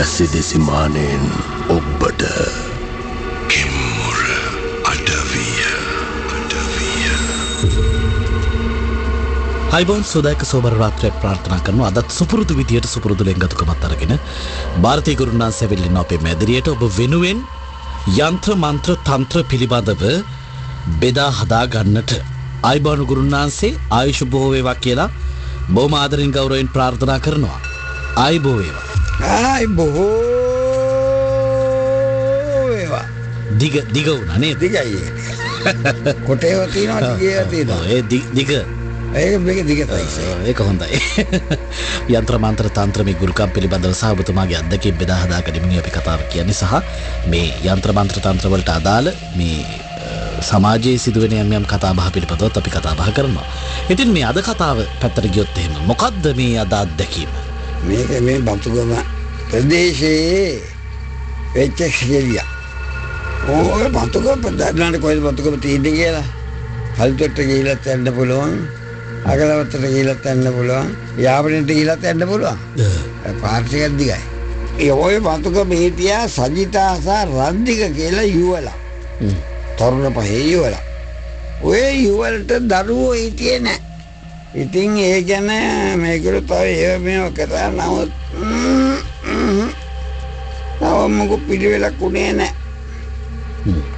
ඇසිදෙසි මානයෙන් ඔබ්බට. කෙම්මුර අඩවිය. අඩවිය. අයිබෝන් සෝදායක සෝබර රාත්‍රය ප්‍රාර්ථනා කරනු අදත් සුපුරුදු විදියට සුපුරුදු ලෙංගතුකමත් අරගෙන භාරතය ගුරුන්නාන් සැවිල්ලින් අපේ මැදිරියට ඔබ වෙනුවෙන් යන්ත්‍ර මන්ත්‍ර තන්ත්‍ර පිළිබඳව බෙදා හදා ගන්නට. අයිබානු ගුරුන්නාන්සේ ආයුෂ බොහෝවේවා කියලා බෝම ආදරින් ගෞරවෙන් ප්‍රාර්ථනා කරනවා. අයිබෝවේවා. ආයි බොහෝ වේවා. දිග දිග වුණනේ දිගයි කොටේව තියෙනවා දිගේ තියෙනවා. ඒ දිග. ඒක හොඳයි. යන්ත්‍ර මන්ත්‍ර තන්ත්‍රම ගුරුකම් පිළිබඳව සහබතුමාගේ අදකින් බෙදා හදා ගැනීමේ අපි කතාව කියන්නේ සහ මේ යන්ත්‍ර මන්ත්‍ර තන්ත්‍රවලට අදාළ මේ සමාජයේ සිදුවෙන යම් යම් කතාබහ පිළිබඳවත් අපි කතාබහ කරනවා. ඉතින් මේ අද කතාව පැත්තට ගියොත් එහෙම මොකද්ද මේ අද අත්දැකීම? මේක මේ බතුගම ප්‍රදේශයේ වෙච්ච ක්ෂේලිය ඕක බතුගම ප්‍රධානට කොයිද බතුගම තියෙන්නේ කියලා? හල්තොට්ට ගිහිලත් යන්න පුළුවන්. අගලවත්තට ගිහිලත් යන්න පුළුවන්. යාපනයට ගිහිලත් යන්න පුළුවන්. පාර්ටිකක් දිගයි. ඒ ඔය බතුගම හිටියා සජිතාසා රන්දික කියලා යුවලා. තරුණ පහේ යුවලා. ඔය යුවලට දරුවෝ හිටියේ නෑ. ඉතින් ඒ ගැන මේකරු තව ඒ මේ කරා නමුත් තවමකු පිළිවෙලක් වුණේ නෑ.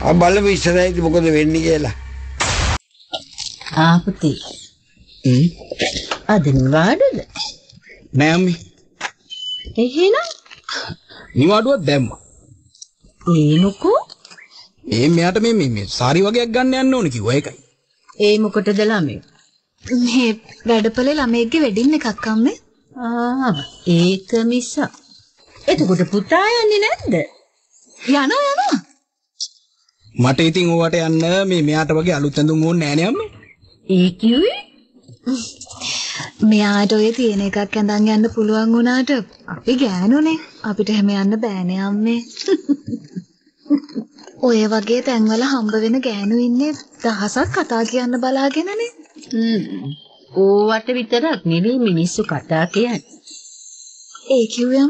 අ බලපු ඉස්සරයිති මොකද වෙන්න කියලා. ආපුතේ. අද නිවාඩුද නෑම්මි එහෙනම්? නිවාඩුවත් දැම්ම. ඒනකෝ ඒ මෙයාට මේ මේ- මේ සාරි වගේක් ගන්න යන්න ඕන කිව්ව ඒකයි. ඒ මොකටද ළමයි මේ වැඩපොලේ ළමයෙක්ගේ වෙඩින් එකක් අම්මේ. ආ. ඒක මිස එතකොට පුතා යන්නේ නැද්ද යනවා යනවා. මට ඉතින් ඕවට යන්න මේ මෙයාට වගේ අලුත් ඇඳුම් ඕනේ නෑනේ අම්මේ ඒ කිව්වේ මෙයාට ඔය තියෙන එකක් ඇඳන් යන්න පුළුවන් වුණාට අපි ගෑනුනේ. අපිට එහෙම යන්න බෑනේ අම්මේ. ඔය වගේ තැන්වල හම්බ වෙන ගෑනු ඉන්නේ දහසක් කතා කියන්න බලාගෙනනේ. හ්ම් ඕවට විතරක් නෙවෙයි මිනිස්සු කතා කියන්නේ ඒ කිව්වේ?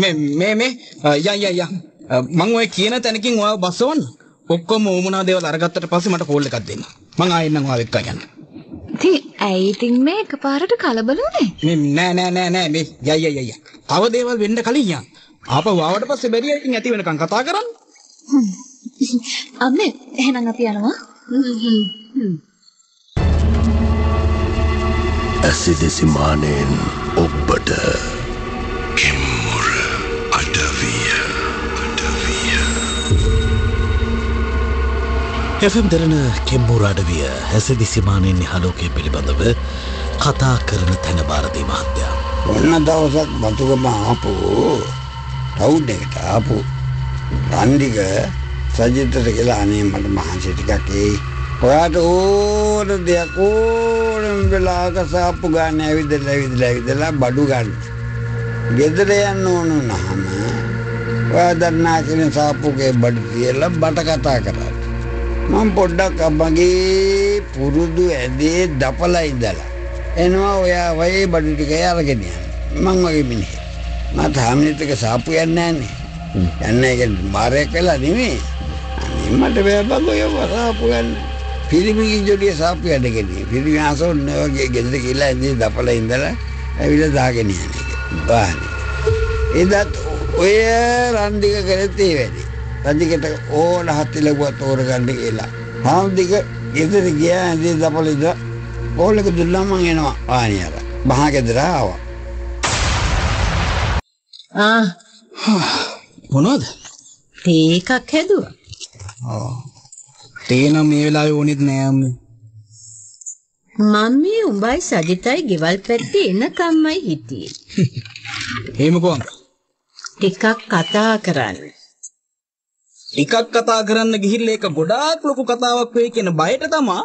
මේ මේ මේ යන් යන් යන් අ, මං ඔය කියන තැනකින් ඔයාව බස්සවන්න. ඔක්කොම ඕමුනා දේවල් අරගත්තට පස්සේ මට කෝල් එකක් දෙන්න. මං ආයෙත් නම් ඔයාව එක්ක යන්න. ඉතින් ඇයි ඉතින් මේ එකපාරට කලබල වුනේ? මේ නෑ නෑ නෑ නෑ මේ යයි යයි යයි තව දේවල් වෙන්න කලින් යන් ආපහු ආවට පස්සේ බැරිය ඉතින් ඇති වෙනකන් කතා කරන්න. අම්මේ එහෙනම් අපි යනවා. ඇසිදෙසි මානයෙන් ඔබ්බට FM දෙරන කෙම්මුර අඩවිය හැසදි සිමානයෙන් නිහලෝකය පිළිබඳව කතා කරන තැන භාරදී මහත්තයා. ඔන්න දවසක් බතුගම ආපු ටවුඩ් එකට ආපු රන්දික සජිතට කියලා අනේ මට මහන්සි ටිකක් එයි ඔයාට ඕන දෙයක් ඕනම වෙලාවක සාප්පු ගන්න ඇවිදලා ඇවිදලා ඇවිදලා බඩු ගන්න ගෙදර යන්න ඕන නහම ඔයා දන්නා කියන සාප්පුගේ බඩු තියලා බට කතා කරා මම පොඩ්ඩක් මගේ පුරුදු ඇදේ දපලා ඉඳලා. එනවා ඔයා වයේ බඩු ටික අරගෙන යන්න. මං වගේ මිනිහ මට හාමිනිත් එක සාප්පු යන්නේ නැන්නේ යන්න එක මාරයක් වෙලා නෙමෙයි. අනේ මට බෑ බං ඔය සාප්පු ගන්න පිරිමිගේ ජොලිය සාප්පු යන්නගෙන පිරිමි ආසොන් වගේ ගෙදර කියලා ඇදේ දපලා ඉඳලා ඇවිල්ලා දාගෙන යන එක වාහනේ එදත් ඔය රන්දික කරත් ඒ වැඩි. රජිකට ඕන හත්ති ලැබුවා තෝරගන්න කියලා. හාමුදික ගෙදර ගියා ඇදේ දපලා ඉඳලා ඕලක දුන්නා මං එනවා අර මහා ගෙදර ආවා. ආ. මොනවද? තේ එකක් හැදුවා තේ නම් මේ වෙලාවේ ඕනෙත් නෑ අම්මේ. මම මේ උඹයි සජිතයි ගෙවල් පැත්තේ එනකම්මයි හිටියේ. එහෙම කොහොමද? ටිකක් කතා කරන්න ටිකක් කතා කරන්න ගිහිල්ලා ඒක ගොඩාක් ලොකු කතාවක් වෙයි කියන බයට තමා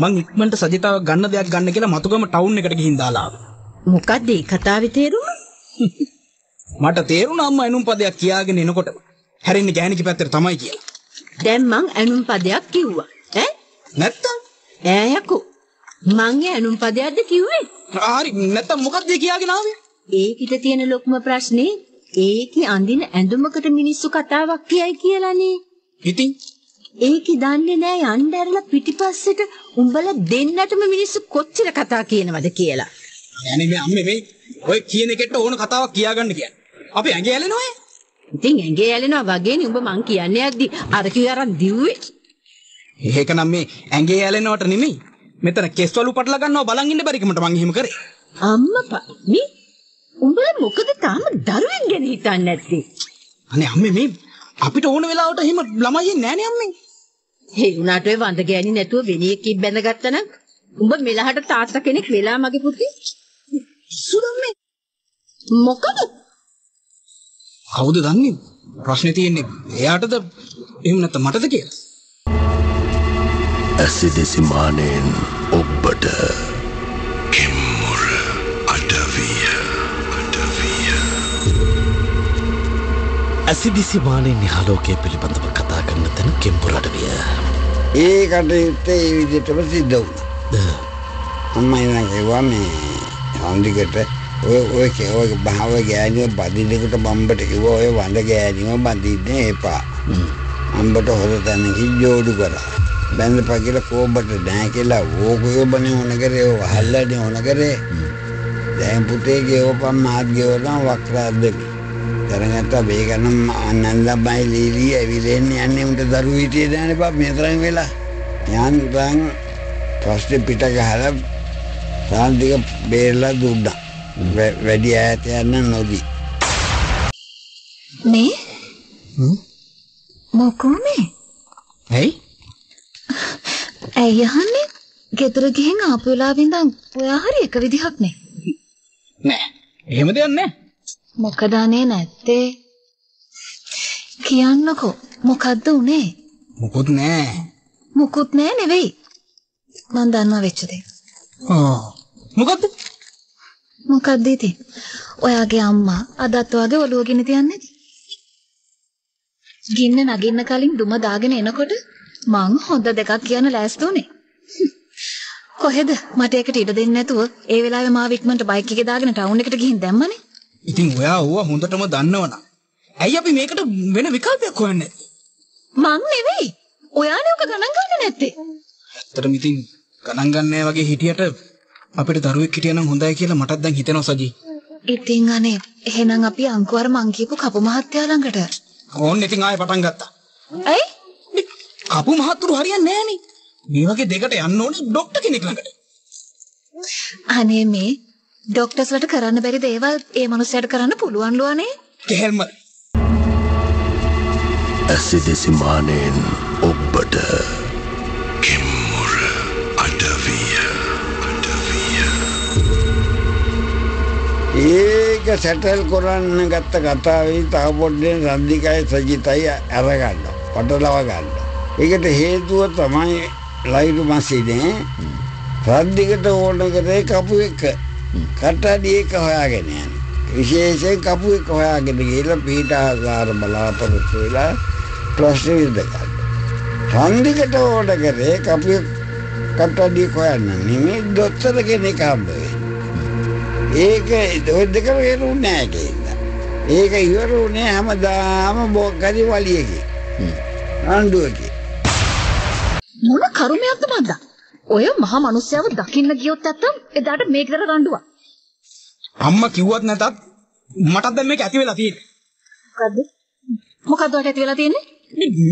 මං ඉක්මනට සජිතාව ගන්න දෙයක් ගන්න කියලා මතුගම ටවුන් එකට ගිහින් දාලා ආවා. මොකක්ද ඒ කතාවේ තේරුම මට තේරුණා අම්මා එනුම් පදයක් කියාගෙන එනකොට හැරෙන්නේ ගෑණිකි පැත්තට තමයි කියලා. දැන් මං ඇනුම් පදයක් කිව්වා ඈ නැත්තම් ඈ යකෝ මං ඒ ඇනුම් පදයක්ද කිව්වේ හරි නැත්තම් මොකක්ද ඒ කියාගෙන ආවේ? ඒකිට තියෙන ලොකුම ප්‍රශ්නේ ඒකේ අඳින ඇඳුමකට මිනිස්සු කතාවක් කියයි කියලානේ. ඉතින් ඒකේ දන්නේ නෑ යන්න ඇරලා පිටිපස්සට උඹලා දෙන්නටම මිනිස්සු කොච්චර කතා කියනවද කියලා. යන්නේ මේ අම්මේ මේ ඔය කියන එකට ඕන කතාවක් කියාගන්න කියන්නේ. අපි ඇඟ ඇලෙනවා. ඉතින් ඇඟේ ඇලෙනවා වගේනේ උඹ මං කියන්නේ යද්දි අර කිව්ව අරන් දිව්වේ. ඒක නම් මේ ඇඟේ ඇලෙනවට නෙමෙයි. මෙතන කෙස්වලු පටල ගන්නවා බලන් ඉන්න බැරිකමට මං එහෙම කරේ. අම්මපා මේ උඹලා මොකද තාම දරුවෙන් ගැන හිතන්නේ නැත්තේ? අනේ අම්මේ මේ අපිට ඕන වෙලාවට එහෙම ළමයි එන්නේ නෑනේ අම්මේ. හේ උනාට ඔය වඳ ගෑණි නැතුව වෙන එකකින් බැඳගත්තා නම් උඹ මෙලහට තාත්තා කෙනෙක් වෙලා මගේ පුතේ. සුදම්මේ මොකද? කවුද දන්නේ? ප්‍රශ්නේ තියෙන්නේ එයාටද එහෙම නැත්නම් මටද කියලා. ඇසිදෙසි මානෙන් ඔබ්බට ඇසිදිසි මානෙන් නිහාලෝකය පිළිබඳව කතා කරන්න තැන කෙම්පුරටවිය. ඒ කටයුත්තේ ඒ විදිහටම සිද්ධ වුණා. අම්මා ඉඳන් කිව්වා මේ හන්දිකට ඔය ඔය ඔය බහව ගෑනිව බදින්නකට බම්බට කිව්වා ඔය වඳ ගෑනිව බඳින්න එපා. අම්බට හොර තැනකින් ජෝඩු කරා. බැඳපා කියලා කෝබට නෑ කියලා ඕකෝ බනේ ඕන කරේ වහල්ලානේ ඕන කරේ. දැන් පුතේ ගෙවපම් මාත් ගෙවනවා වක්‍රාද්දේ. දැනගත්තා මේකනම් අනන්දමයි ලීලී ඇවිලෙන්නේ යන්නේ උන්ට දරු හිටියේ දැනේ බා මේ තරම් වෙලා. යන්තම් ප්‍රශ්නේ පිට ගහලා සාන්තික බේරලා දුන්නා. වැඩි ඈත යන්න නොදී. මේ මොකෝ මේ ඇයි? ඇයි අහන්නේ ගෙදර ගිහින් ආපු වෙලාවෙ ඉඳන් ඔයා හරි එක විදිහක් නේ නෑ. එහෙම දෙයක් නෑ. මොකද අනේ නැත්තේ? කියන්නකෝ. මොකද්ද උනේ? මොකොත් නෑ. මුකුත් නෑ නෙවෙයි. මං දන්නවා වෙච්ච දේ. ආ. මොකද්ද? මොකද්ද ඉතින්? ඔයාගේ අම්මා අදත් ඔයාගේ ඔළුව ගිනි තියන්නේ ගින්න නගින්න කලින් දුම දාගෙන එනකොට මං හොඳ දෙකක් කියන ලෑස්ති උනේ. කොහෙද? මට ඒකට ඉඩ දෙන්නේ නැතුව ඒ වෙලාවේ මාව ඉක්මනට බයික් එකේ දාගෙන ටවුන් එකට ගිහින් දැම්මනේ ඉතින් ඔයා ඕවා හොඳටම දන්නවනම් ඇයි අපි මේකට වෙන විකල්පයක් හොයන්නේ? මං නෙවෙයි ඔයානේ ඔක ගණන් ගන්න නැත්තේ ඇත්තටම ඉතින් ගණන් ගන්නෑ වගේ හිටියට අපිට දරුවෙක් හිටියනම් හොඳයි කියලා මටත් දැන් හිතෙනවා සජී. ඉතින් අනේ එහෙනම් අපි අංකුවර මං කියපු කපු මහත්තයා ළඟට ඕන්න ඉතින් ආයෙ පටන් ගත්තා. ඇයි කපු මහත්තුරු හරියන්නේ නෑනේ. මේ වගේ දෙකට යන්න ඕනේ ડોක්ටර් කෙනෙක් ළඟට. අනේ මේ ඩොක්ටර්ස් වලට කරන්න බැරි දේවල් ඒ මනුස්සයාට කරන්න පුළුවන් ලුවනේ කෙහෙල්ම. ඇසිදෙසි මානෙන් ඔබ්බට කෙම්මුර අඩවිය. අඩවිය. ඒක සැටල් කරන්න ගත්ත කතාවේ තව පොඩ්ඩෙන් සන්දිකයි සජිතයි අරගන්න පටලව ගන්න. ඒකට හේතුව තමයි ලයිරු මසිනේ රද්දිකට ඕන කරේ කපු එක කට්ටඩි එක හොයාගෙන යන. විශේෂයෙන් කපු එක හොයාගෙන ගිහලා පීඨාකාර බලාපොරොත්තු වෙලා ප්‍රශ්න විඳ ගන්න. රන්දිකට ඕන කරේ කපු කට්ටඩි හොයන්න නෙමෙයි දොස්තර කෙනෙක් හම්බ වෙන්නේ. ඒක ඔය දෙකම හේරුන්නේ නැහැ කියලා. ඒක ඉවර වුණේ හැමදාම බොක්කරි වලියකින්. ආණ්ඩුවකින්. මොන කරුමයක්ද මන්දා ඔය මහා මිනිස්සයව දකින්න ගියොත් නැත්තම් එදාට මේක දර රණ්ඩුවක් අම්මා කිව්වත් නැතත් මටත් දැන් මේක ඇති වෙලා තියෙන්නේ. මොකද්ද මොකද්ද ඔයාලට ඇති වෙලා තියෙන්නේ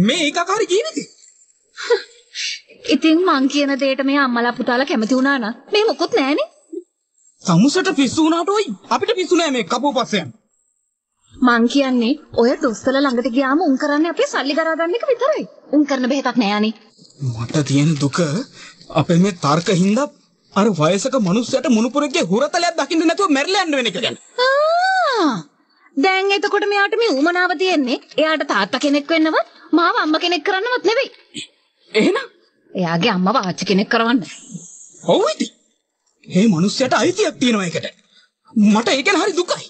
මේ- ඒකාකාරී ජීවිතේ. ඉතින් මං කියන දෙයට මේ අම්මලා පුතාලා කැමති වුණා නම් මේ මොකුත් නැහනේ සමුසට පිස්සු වුණාට ඔයි අපිට පිස්සු නෑ මේ කපුව පස්සේ යන්න. මං කියන්නේ ඔය දොස්තර ළඟට ගියාම උන් කරන්නේ අපි සල්ලි කරා ගන්න එක විතරයි උන් කරන බෙහෙතක් නෑ අනේ මට තියෙන දුක අපේ මේ තර්ක හින්දා අර වයසක මිනිස්සයාට මුණුපුරෙක්ගේ හුරතලයක් දකින්න නැතුව මැරිලා යන්න වෙන එක ගැන. දැන් එතකොට මෙයාට මේ උමනාව තියෙන්නේ එයාට තාත්තා කෙනෙක් වෙන්නවත් මාව අම්මා කෙනෙක් කරන්නවත් නෙවෙයි එහෙනම් එයාගේ අම්මව ආච්චි කෙනෙක් කරවන්න ඔව් ඉතින්. මේ මිනිස්සයාට අයිතියක් තියෙනවා ඒකට. මට ඒක ගැන හරි දුකයි.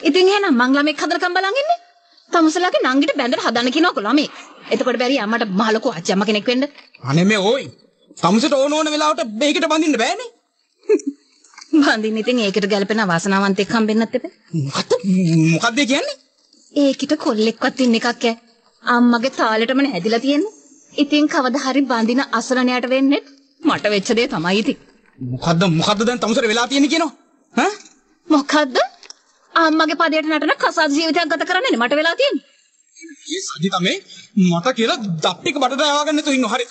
ඉතින් එහෙනම් මං ළමෙක් හදනකම් බලන් ඉන්නේ. තමුසලාගේ නංගිට බැඳලා හදන්න කියනකො ළමෙක්. එතකොට බැරි අම්මට මහ ලොකු ආච්චි අම්මා කෙනෙක් වෙන්න. අනේ මේ ඕයි. තමුසට ඕන ඕන වෙලාවට මේකට බඳින්න බෑනේ. බඳින්න ඉතින් ඒකට ගැලපෙන වාසනාවන්තෙක් හම්බෙන්නත් එපා. මොකද්ද මොකද්ද කියන්නේ ඒකිට කොල්ලෙක්වත් ඉන්න එකක් ඈ. අම්මගේ තාලෙටම නැදිලා තියෙන්නේ. ඉතින් කවදා හරි බඳින අසරණයට වෙන්නේ මට වෙච්ච දේ තමයි ඉතින්. මොකද්ද මොකද්ද දැන් තමුසර වෙලා තියෙන්නේ කියනවා ඈ මොකද්ද? අම්මගේ පදයට නටන කසාද ජීවිතයක් ගත කරන්නේ මට වෙලා තියෙන්නේ. ඒ සජිත මේ මට කියලා දත් ටික බඩට ආවගන්න නැතුව ඉන්න හරි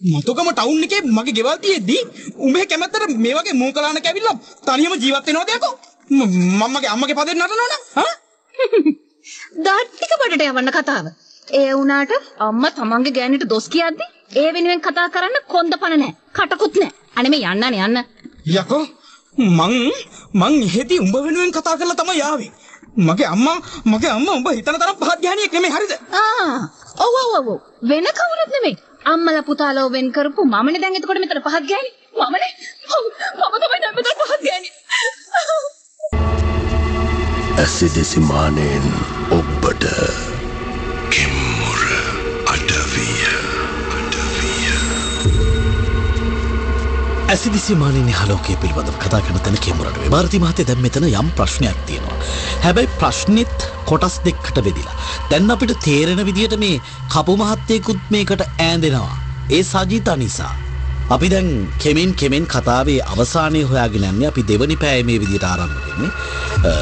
මතකම ටවුන් එකේ මගේ ගෙවල් තියෙද්දි උඹේ කැමැත්තට මේ වගේ මූකලානක ඇවිල්ලා තනියම ජීවත් වෙනවද යකෝ ම- මම්මගේ අම්මගේ පදෙන් නටනවනේ හා දාත් ටික බඩට යවන්න කතාව. ඒ වුණාට අම්මා තමන්ගේ ගෑණිට දොස් කියද්දි ඒ වෙනුවෙන් කතා කරන්න කොන්දපණ නැහැ. කටකුත් නැහැ. අනේ මේ යන්නනේ යන්න. යකෝ මං මං එහෙදී උඹ වෙනුවෙන් කතා කරලා තමයි ආවේ මගේ අම්මා මගේ අම්මා උඹ හිතන තරම් පහත් ගෑණියෙක් නෙමෙයි හරිද ආ ඔව් ඔව් ඔව්. වෙන කවුරුත් නෙමෙයි. අම්මලා පුතාලා වෙන් කරපු මමනේ දැන් එතකොට මෙතන පහත් ගෑණි. මමනේ. මම තමයි දැන් මෙතන පහත් ගෑණි. ඇසිදෙසි මානෙන් ඔබ්බට කෙම්මුර අඩවිය අඩවිය ඇසිදිසිමානය හලෝකය පිළිබඳව කතා කරන තැන කෙමුරට භාරති මහතය දැම් මෙතන යම් ප්‍රශ්නයක් තියෙනවා. හැබැයි ප්‍රශ්නෙත් කොටස් දෙක්කට වෙදිලා. දැන් අපිට තේරෙන විදිහට මේ කපු මහත්තයකුත් මේකට ඈඳෙනවා. ඒ සජීතා නිසා. අපි දැන් කෙමෙන් කෙමෙන් කතාවේ අවසානය හොයාගෙන යන්නේ අපි දෙවනි පෑමේ විදිහට ආරම්භ වෙන්නේ. අ,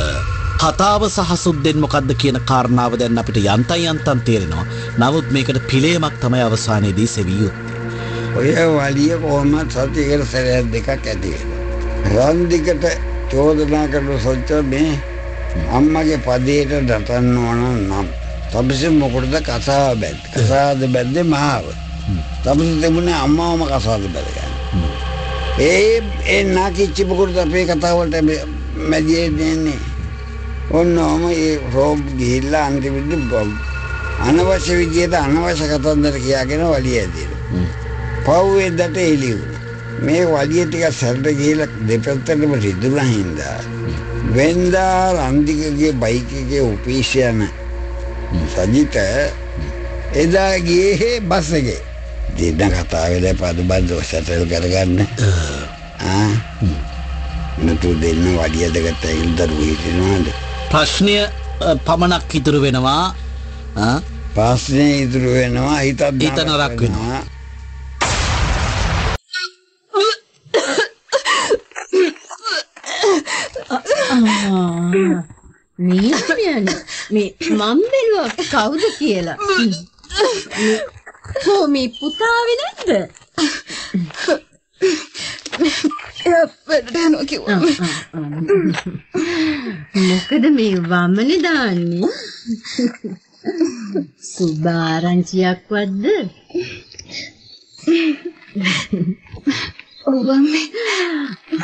කතාව සහ සුද්දෙන් මොකද්ද කියන කාරණාව දැන් අපිට යන්තම් යන්තම් තේරෙනවා. නමුත් මේකට පිළේමක් තමයි අවසානයේදී සෙවිය යුත්තේ. ඔය වලිය කොහොමත් සතියකට සැරයක් දෙකක් ඇති වෙනවා. රන්දිකට චෝදනා කරන සොච්ච මේ අම්මගේ පදයට දතන්න ඕන නම් තපසි මොකටද කසාව බැද්ද? කසාද බැද්දේ මාව. තපසි තිබුණේ අම්මාවම කසාද බැදගන්න ඒ ඒ නාකිච්චි මොකටද අපේ කතාවලට මැදියේ දෙන්නේ? ඔන්න ඔම ඒ රෝබ් ගිහිල්ලා අන්තිමට බ- අනවශ්‍ය විදියට අනවශ්‍ය කතන්දර කියාගෙන වලිය ඇදින පව්වෙදට එලිව් මේ වලිය ටික සැරට ගිහිලා දෙපැත්තටම රිදුනා හින්දා වෙන්දා රන්දිකගේ බයික් එකේ ඔෆිස් යන සජිත එදා ගියේ බස් එකේ දෙන්න කතා වෙලා පද බන්දෝ සැටල් කරගන්න. නතු දෙන්න වලිය දෙකට ඇවිල්ලා දරුවෝ හිටිනවද? ප්‍රශ්නය පමණක් ඉතුරු වෙනවා. ආ? ප්‍රශ්නේ ඉතුරු වෙනවා හිතත් හිත නරක් වෙනවා. නීතියන මේ මම බැලුවා කවුද කියලා. මේ කො මේ පුතාවේ නැද්ද? මොකද මේ වමනේ දාන්නේ? සුභාරංචියක් වද්ද? ඔව් අම්මේ.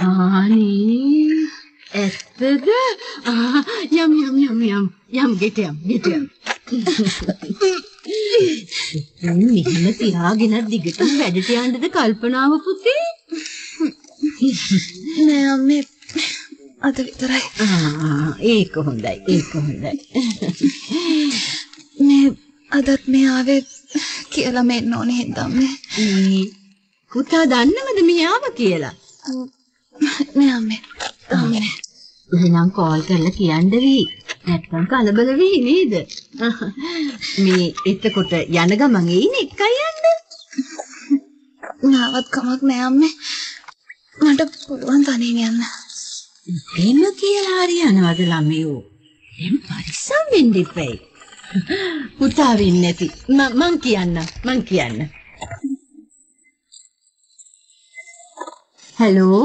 ආනේ ඇත්තද? ආ, යම් යම් යම් යම් යම් ගෙට යම් ගෙට යම්. මෙහෙම තියාගෙන දිගටම වැඩට යන්නද කල්පනාව පුතේ? නෑ අම්මේ. අද විතරයි. ආ ඒක හොඳයි ඒක හොඳයි. මේ අදත් මේ ආවේ කියලා මෙන්න ඕනේ හින්දා අම්මේ. මේ පුතා දන්නවද මේ ආව කියලා? නෑ අම්මේ. අම්මේ. එහෙනම් කෝල් කරලා කියන්න වෙයි. නැත්නම් කලබල වෙයි නේද? මේ එතකොට යන ගමන් එයිනේ එකයි යන්න. නාවත් කමක් නෑ අම්මේ. මට පුළුවන් තනියෙන් යන්න. එහෙම කියලා හරි යනවද ළමයෝ? එම් පරිස්සම් වෙන්න ඉපැයි. පුතා වෙන්නේ නැති. මං කියන්න මං කියන්න. හලෝ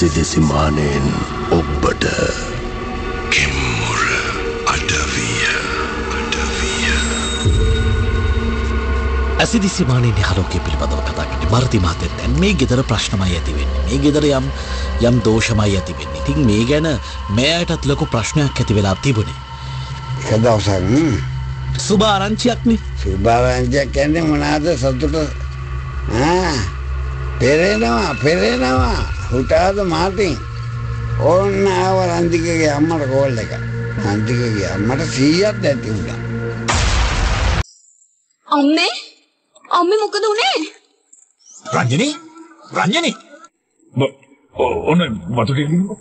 ඇසිදෙසි මානෙන් ඔබ්බට. කෙම්මුර අඩවිය අඩවිය. ඇසිදිසිමානයේ හලෝකය පිළිබඳව කතාකට භර්ති මහතෙන් දැන් මේ ගෙදර ප්‍රශ්නමයි ඇති වෙන්නේ. මේ ගෙදර යම් යම් දෝෂමයි ඇති වෙන්නේ. ඉතින් මේ ගැන මෙයටත් ලොකු ප්‍රශ්නයක් ඇති වෙලා තිබුණේ. එක දවසක් ම්, සුභ ආරංචියක්නේ සුභාරංචියක් කියන්නේ මොනවාද? සතුට. ආ පෙරෙනවා පෙරෙනවා හුටාද මාටින් ඕන්න ආව රන්දිකගේ අම්මට කෝල් එක රන්දිකගේ අම්මට 100ක් ඇති උඩා අම්මේ අම්මේ මොකද උනේ? රංජනී රංජනී ඔන්න වතුර ටික ගෙන්නකෝ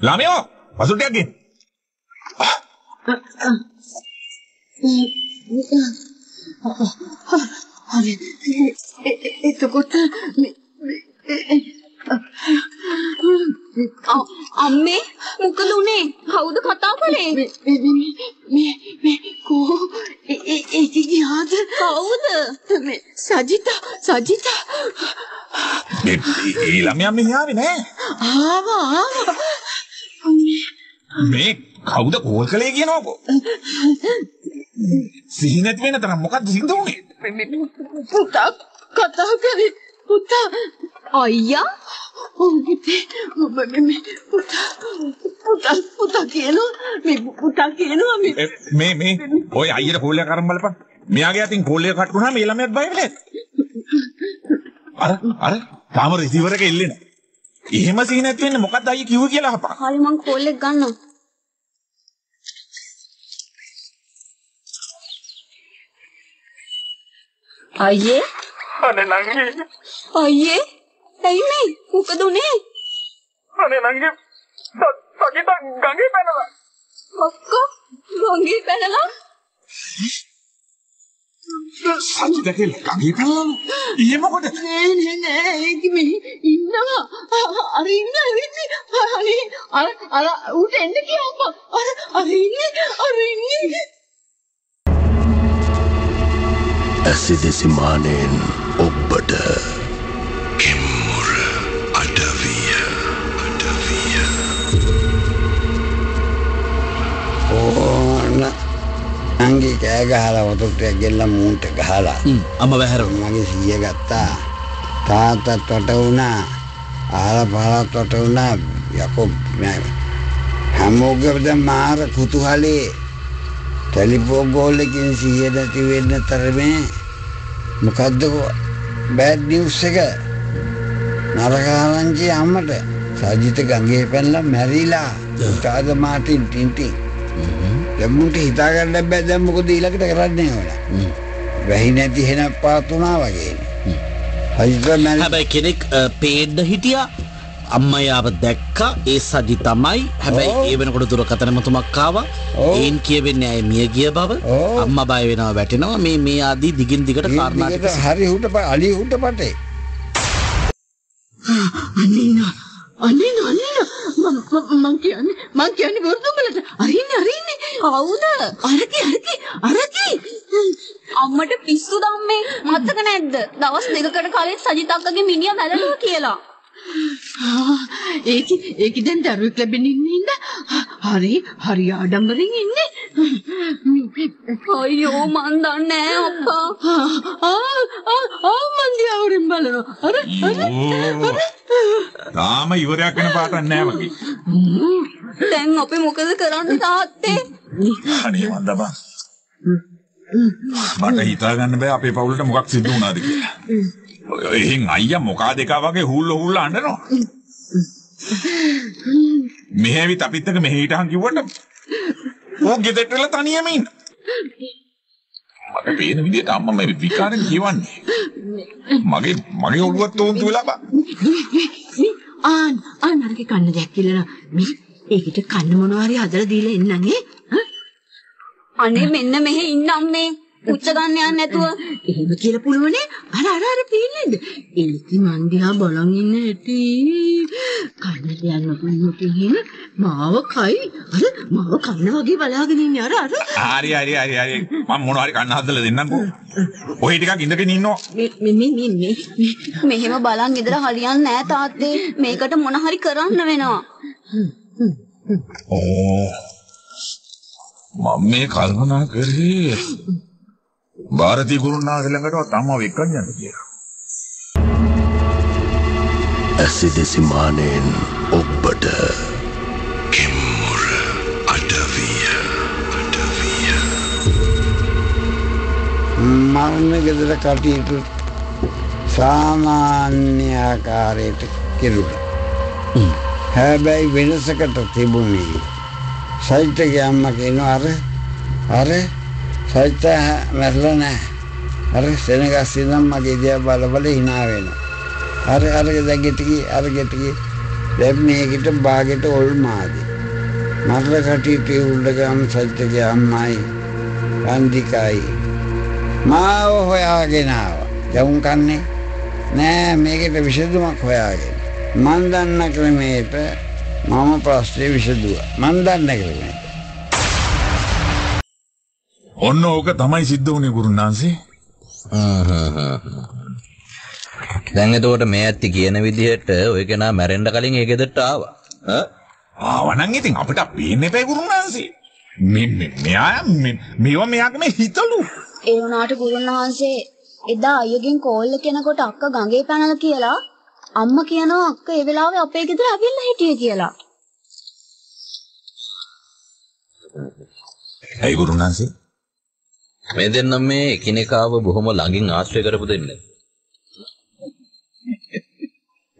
ළමයෝ වතුර ටිකක් එ- එතකොට මේ- අම්මේ මොකද උනේ? කවුද කතා කළේ? මේ මේ මේ මේ කෝ ඒ ඒ ගියාද කවුද? මේ සජිතා සජිතා ඒ ඒ ළමයා මෙහි ආවේ නෑ ආවා ආවා මේ කවුද කෝල් කළේ කියනවකෝ සිහි නැති වෙන තරම් මොකද්ද සිද්ධ වුනේ පුතා කතා කරේ පුතා අයියා? ඔව් පුතේ කියනවා. මේ පුතා කියනවා මේ මේ මේ ඔය අයියට කෝල් එකක් අරන් බලපන්. මෙයාගේ අතින් කෝල් එක කට් වුණාම මේ ළමයාත් බය වෙන්නේ අර අර තාම රිසීවර් එක එල්ලෙන එහෙම සිහි නැති වෙන්නේ මොකද්ද අයියේ කිව්වේ කියලා අහපන්. හරි මං කෝල් එක ගන්නම්. අයියේ? අනේ නංගි අයියේ ඇයි මේ මොකද උනේ? අනේ නංගි සකිත ගඟේ පැනලා. අක්කා ගංගේ පැනලා. සජිත කියලා ගඟේ පැනලා ඊයේ මොකද? නෑ නෑ නෑ ඒක මේ ඉන්නවා. අර ඉන්න ඉන්නේ අනේ අර අර උට එන්න කියපන්. අර අර ඉන්නේ අර ඉන්නේ. ඇසිදෙසි මානෙන් ඔබ්බට කෙම්මුර අංගේ කෑ ගහලා වතුරට ගෙල්ල මූන්ට ගහලා හ්ම්, අම්ම වැහැරුණා මගේ සීය ගත්තා. තාත්තත් වට වුණා. ආල පහලත් වට වුණා. යකෝ හැමෝගෙද මාර කුතුහලේ ටෙලිෆෝන් කෝල් එකකින් සීය නැති වෙන්න තරමේ මොකද්ද බෑඩ් නිවුස් එක? නරකාරංචි අම්මට. සජිත ගඟේ පැනලා මැරිලා. තාද මාටින් ටින්ටින් දැම්මුට හිතාගන්න බෑ. දැන් මොකද ඊළඟට කරන්නේ ඕන? වැහි නැති හෙන පාත් වුණා වගේ. හැබැයි කෙනෙක් පේන්න හිටියා. අම්මයාව දැක්කා. ඒ සජි තමයි. හැබැයි. ඒ වෙනකොට දුරකථනමතුමක් ආවා. ඒන් කියවෙන්නේ ඇය? මිය ගිය බව. අම්මා බය වෙනවා වැටෙනවා. මේ මේ ආදී දිගින් දිගට කාරණා ටික දිගට හරි හුට අලි හුට පටේ. අනින්න අනින්න අනින්න මං කියන්නේ මං කියන්නේ වර්ධුඹලට අරින්නේ අරින්නේ කවුද? අරකි අරකි අරකි අම්මට පිස්සු දම්මේ මතක නැද්ද? දවස් දෙකකට කලින් සජිත් අක්කගේ මිනිහා බැලුවා කියලා. ඒක ඒක දැන් දරුවෙක් ලැබෙන ඉන්න හරි හරි ආඩම්බරෙන් ඉන්නේ අයියෝ මන් දන්නේ නෑ අප්පා. ආ ආ ආ මන් දිහාවරින් බලනවා අර ඊයෝ. තාම ඉවරයක් වෙන පාටක් නෑ වගේ දැන් අපි මොකද කරන්නේ තාත්තේ? අනේ මන්ද බං මට හිතා ගන්න බෑ අපේ පවුලට මොකක් සිද්ධ වුණාද කියලා. එහෙන් අයියා මොකා දෙකා වගේ හුල්ල හුල්ල අඬනවා. මෙහෙවිත් අපිත් එක මෙහෙ හිටහන් කිව්වට ඌ ගෙදරට වෙලා තනියම ඉන්න. මට පේන විදිහට අම්මා මේ විකාරෙන් කියවන්නේ. මගේ මගේ ඔළුවත් තෝන්තු වෙලා බා. ආන් ආන් අරගේ කන්න දෙයක් කියලා මේ ඒකට කන්න මොනවා හරි හදලා දීලා එන්නම් ඈ හා? අනේ මෙන්න මෙහෙ ඉන්න අම්මේ. උච්ච ගන්න යන්නේ නැතුව. එහෙම කියලා පුළුවනේ අර අර අර පේන්නේද ඒකි මන් දිහා බලන් ඉන්න ඇටි කන්න දෙයක් නොපුන්නකින් මාව කයි අර මාව කන්න වගේ බලාගෙන ඉන්නේ අර අර හරි හරි හරි හරි මම මොනවා හරි කන්න හදලා දෙන්නම්කෝ. ඔය ටිකක් ඉඳගෙන ඉන්නවා. මේ මේ මේ මේ මෙහෙම බලන් ඉඳලා හරියන්නේ නෑ තාත්තේ. මේකට මොන හරි කරන්න වෙනවා. ඕ මම මේ කල්පනා කරේ ಭಾರತೀಯ ගුරුනාථ ළඟට අම්මව එක්කන් යන්න කියලා. ඇසිදෙසි මානෙන් ඔබ්බට කෙම්මුර අඩවිය අඩවිය මරණ ගෙදර කටයුතු සාමාන්‍ය ආකාරයට කෙරුණා. හැබැයි වෙනසකට තිබුණේ සයිතගේ අම්ම කියනවා අර අර සයිත මැරලා නැහැ. අර සෙනගස් ඉඳන් මගේ දිහා බල බල hina වෙනවා. අර අර දැගෙට ගියේ අර ගෙට ගියේ දැන් මේකට බාගෙට ඔල්මාදි. මරල කටි උල්ලගම් සත්‍යගේ අම්මයි රන්දිකයි මාව හොයාගෙන ආවා. යවුන් කන්නේ නෑ මේකට විසඳුමක් හොයාගෙන. මන් දන්න ක්‍රමයට මම ප්‍රශ්නේ විසඳුවා. මන් දන්න ක්‍රමයට. ඔන්න ඕක තමයි සිද්ධ වුණේ ගුරුනාන්සේ. දැන් එතකොට මේ ඇත්ති කියන විදිහට ඔය කෙනා මැරෙන්න කලින් ඒ ගෙදරට ආවා. ආවනම් ඉතින් අපිට පේන්න එපා ගුරුනාන්සේ. මේ මේ මෙයා මේවා මෙයාගේ මේ හිතලු. ඒ වුණාට ගුරුන් වහන්සේ එදා අයියගෙන් කෝල් එක එනකොට අක්ක ගඟේ පැනලා කියලා අම්මා කියනවා අක්ක ඒ වෙලාවේ අපේ ගෙදර ඇවිල්ලා හිටියේ කියලා. ඇයි ගුරුනාන්සේ? මේ දෙන්නම් මේ එකිනෙකාව බොහොම ළඟින් ආශ්‍රය කරපු දෙන්නේ.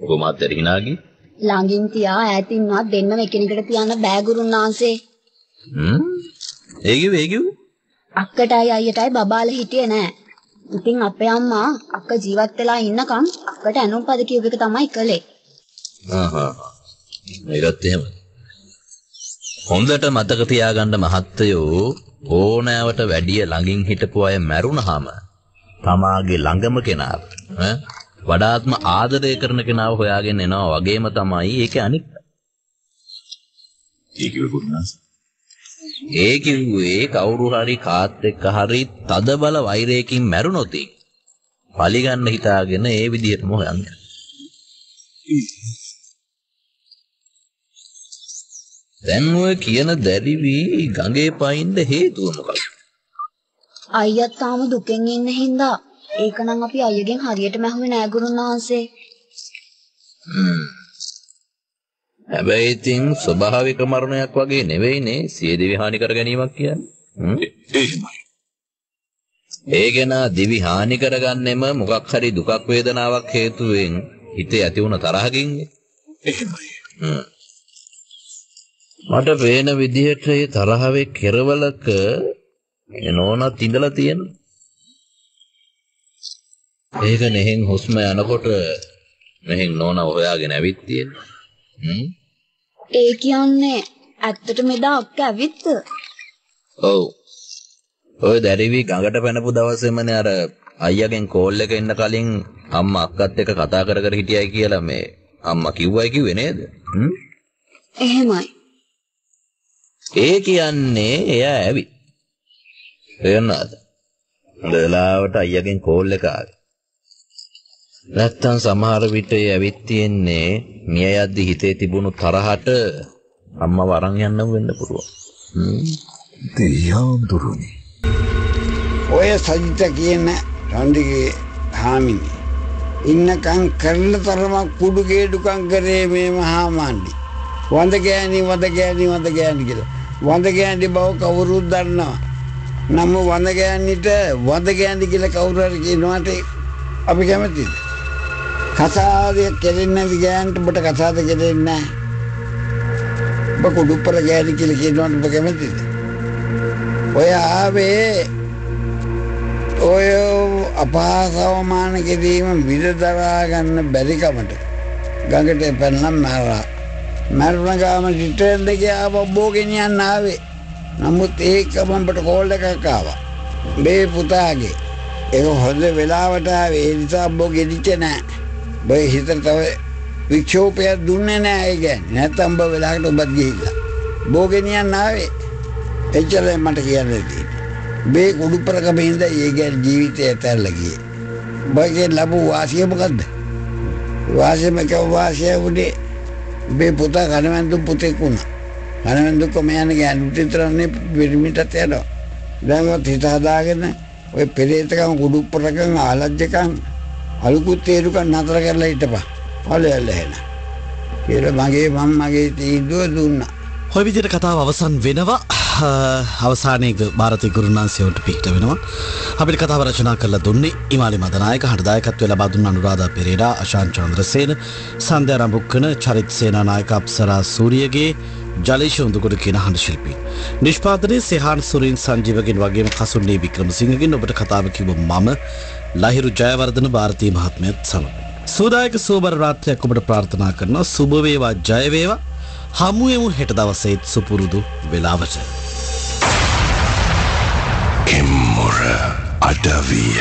ඔබ මාතර හිනාගි. ළඟින් තියා ඈතින්වත් දෙන්නම එකිනෙකට තියන්න බෑ ගුරුන් වහන්සේ. හ්ම්. ඒ කිව්වේ ඒ කිව්වේ. අක්කටයි අයියටයි බබාලා හිටියේ නෑ. ඉතින් අපේ අම්මා අක්ක ජීවත් වෙලා ඉන්නකම් අක්කට ඇනුම් පද කියූප එක තමයි කළේ. ආහා. ඒකත් එහෙම. හොඳට මතක තියාගන්න මහත්තයෝ ඕනෑවට වැඩිය ළඟින් හිටපු අය මැරුණාම තමාගේ ළඟම කෙනාව ඈ වඩාත්ම ආදරය කරන කෙනාව හොයාගෙන එනවා වගේම තමයි ඒකේ අනිත් ඒ. ඒ කිව්වේ කවුරු හරි කාත් එක්ක හරි තද බල වෛරයකින් මැරුණොත් පලිගන්න හිතාගෙන ඒ විදිහටම හොයන්න. දැන් ඔය කියන දැරිවි ගඟේ පයින්ද හේතුව මොකක්ද? අයියත් තාම දුකෙන් ඉන්න හින්දා ඒකනම් අපි අයියගෙන් හරියටම ඇහුවේ නෑ ගුරුන් වහන්සේ. හැබැයි ඉතින් ස්වභාවික මරණයක් වගේ නෙවෙයිනේ සිය දිවි හානි කර ගැනීමක් කියන්නේ. හ්ම්? එහෙමයි. ඒ කෙනා දිවි හානි කරගන්නෙම මොකක් හරි දුකක් වේදනාවක් හේතුවෙන් හිතේ ඇති වුණ තරහකින්නේ. එහෙමයි. හ්ම්. මට පේන විදිහට ඒ තරහවේ කෙරවලක ඒ නෝනත් ඉඳලා තියෙනවා. ඒක නෙහෙන් හුස්ම යනකොට මෙහෙන් නෝනා හොයාගෙන ඇවිත් තියෙනවා. හ්ම්. ඒ කියන්නේ ඇත්තටම එදා අක්ක ඇවිත්ද? ඔව්. ඔය දැරිවි ගඟට පැනපු දවසේමනේ අර අයියාගෙන් කෝල් එක එන්න කලින් අම්මා අක්කත් එක්ක කතා කර කර හිටියයි කියලා මේ අම්මා කිව්වයි කිව්වේ නේද? හ්ම්. එහෙමයි. ඒ කියන්නේ එයා ඇවිත්. තේරෙනවද? හොඳ වෙලාවට අයියාගෙන් කෝල් එක ආවේ. නැත්තම් සමහර විට ඒ ඇවිත් තියෙන්නේ මිය යද්දි හිතේ තිබුණු තරහට අම්මව අරන් යන්නම වෙන්න පුළුවන්. හ්ම්. දෙයම්දුරුනි. ඔය සජිත කියන රන්දිගේ හාමිනි ඉන්නකම් කරන තරමක් කුඩු ගේඩුකම් කරේ මේ මහා මණ්ඩි වඳ ගෑණි වඳ ගෑණි වඳ ගෑණි කියලා වඳ ගෑණි බව කවුරුත් දන්නවා. නම වඳ ගෑණිට වඳ ගෑණි කියලා කවුරු හරි කියනවාට අපි කැමතිද? කසාදය කෙරෙන්නේ නැති ගෑන්ට ඔබට කසාද කෙරෙන්නේ නැහැ. ඔබ කුඩුප්පර ගෑණි කියලා කියනවාට ඔබ කැමතිද? ඔය ආවේ ඔය අපහාසවමාන කිරීම විදදරා ගන්න බැරිකමට ගඟට පැනනම් මැරලා. මැරුණ ගාම රිටර්න් එකේ ආව බෝගෙනියන්න ආවේ. නමුත් ඒකම අපට කෝල් එකක් ආවා. මේ පුතාගේ. ඒක හොඳ වෙලාවට ආවේ. ඒ නිසා බෝ ගෙදිච්ච නෑ. බය හිතට තව වික්ෂෝපයක් දුන්නේ නෑ ඒ කියන්නේ. නැත්තම් බෝ වෙලාවකට ඔබත් ගිහිල්ලා. බෝගෙනියන්න ආවේ. එච්චරයි මට කියන්න තියෙන්නේ. මේ කුඩුපරකම හින්දා ඒ ගැන ජීවිතය ඇතැල්ලා ගියේ. බගේ ලැබු වාසිය මොකද්ද? වාසියම කව වාසිය උනේ මේ පුතා කනවන්දු පුතෙක් වුණා. කනවන්දු කොම යන ගෑනු විතරනේ පිරිමිටත් යනවා. දැන්වත් හිත හදාගෙන ඔය පෙරේතකම කුඩුපරකම ආලජ්ජකම් අලුකුත් තේරුකම් නතර කරලා හිටපන්. ඵලයල්ල එන. කියලා මගේ මම මගේ තීන්දුව දුන්නා. හොය විදිහට කතාව අවසන් වෙනවා අවසානයක භාරතය ගුරුන්නාන්සයවට පිහිට වෙනවා අපිට කතාව රචනා කරලා දුන්නේ ඉමාලි මදනායක හටදායකත්වය ලබා දුන්න අනුරාධා පෙරේරා අශාන් චන්ද්‍රසේන සන්ධ්‍යා රඹුක්කන චරිත් සේනානායක අප්සරා සූරියගේ ජලේෂ හොඳකොට කියන හඬ ශිල්පී. නිෂ්පාදනයේ සෙහාන් සුරින් සංජීවගෙන් වගේම කසුන්නේ වික්‍රමසිංහගෙන් ඔබට කතාව කිව්ව මම ලහිරු ජයවර්ධන ಭಾರತೀಯ මහත්මයත් සමග. සූදායක සෝබර රාත්‍රයක් ඔබට ප්‍රාර්ථනා කරනවා සුබ වේවා ජය වේවා. හමුවෙමු හෙට දවසේත් සුපුරුදු වෙලාවට. කෙම්මුර අඩවිය